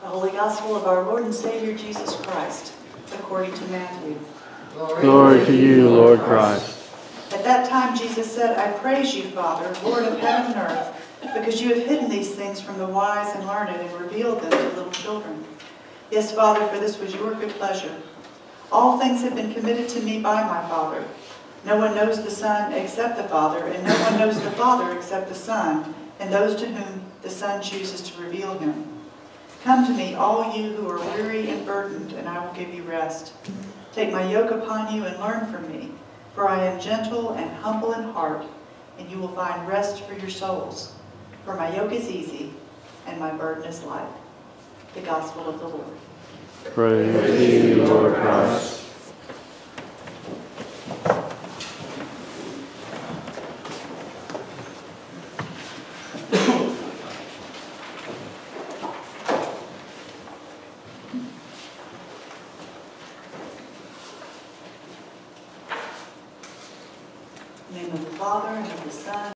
The Holy Gospel of our Lord and Savior Jesus Christ, according to Matthew. Glory to you, Lord Christ. At that time Jesus said, I praise you, Father, Lord of heaven and earth, because you have hidden these things from the wise and learned and revealed them to little children. Yes, Father, for this was your good pleasure. All things have been committed to me by my Father. No one knows the Son except the Father, and no one knows the Father except the Son, and those to whom the Son chooses to reveal him. Come to me, all you who are weary and burdened, and I will give you rest. Take my yoke upon you and learn from me, for I am gentle and humble in heart, and you will find rest for your souls. For my yoke is easy, and my burden is light. The Gospel of the Lord. Praise to you, Lord Christ. Name of the Father, and of the Son,